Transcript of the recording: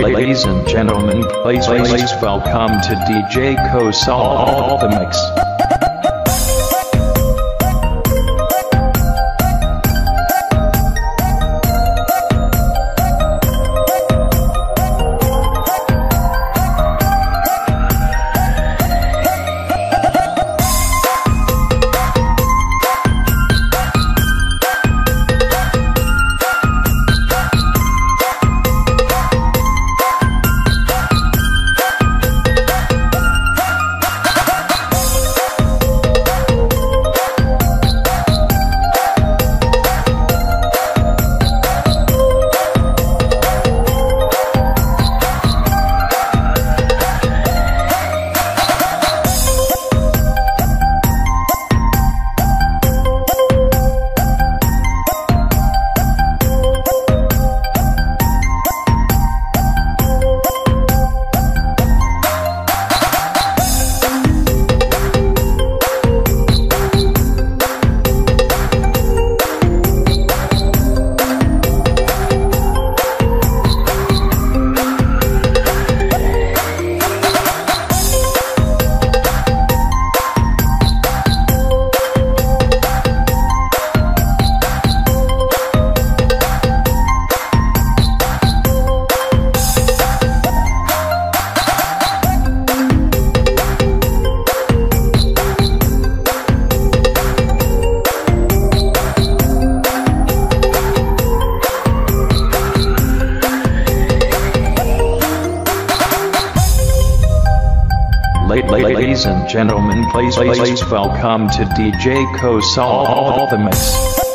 Ladies and gentlemen, please, please welcome to DJ Kosal the Mix. Ladies and gentlemen, please, please welcome to DJ Kosal the Mix.